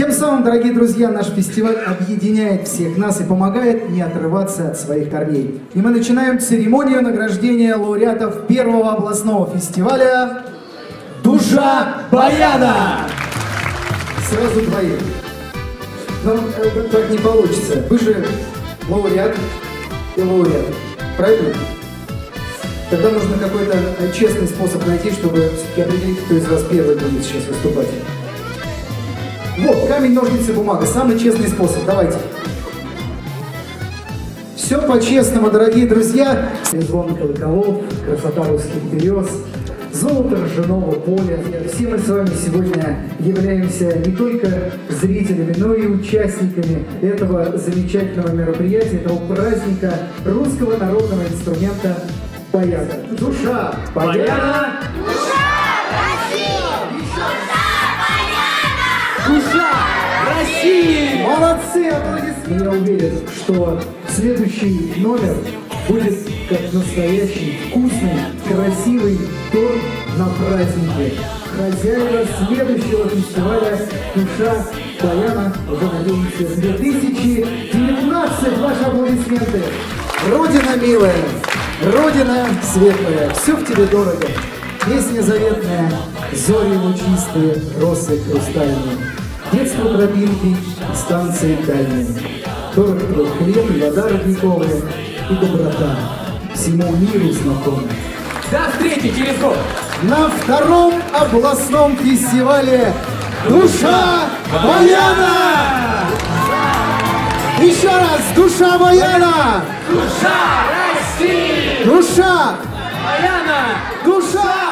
Тем самым, дорогие друзья, наш фестиваль объединяет всех нас и помогает не отрываться от своих корней. И мы начинаем церемонию награждения лауреатов первого областного фестиваля «Душа Баяна». Сразу двоих. Но э, так не получится. Вы же лауреат и лауреат. Правильно? Тогда нужно какой-то э, честный способ найти, чтобы определить, кто из вас первый будет сейчас выступать. Вот, камень, ножницы, бумага. Самый честный способ. Давайте. Все по-честному, дорогие друзья. Звон колоколов, красота русских берез, золото ржаного поля. Все мы с вами сегодня являемся не только зрителями, но и участниками этого замечательного мероприятия, этого праздника русского народного инструмента баяна. Душа баяна! Душа России! Молодцы, аплодисменты! Я уверен, что следующий номер будет как настоящий вкусный, красивый торт на празднике. Хозяева следующего фестиваля «Душа Баяна» уже надеемся 2019. Ваши аплодисменты! Родина милая, Родина светлая, все в тебе дорого. Песня заветная, зори лучистые, росы хрустальные. Детство тропинки станции дальние. Дорог твой хлеб и вода родниковая, и доброта всему миру знакомая. До встречи через год! На втором областном фестивале «Душа Баяна». Еще раз, «Душа Баяна». Душа России! Душа, Баяна! душа,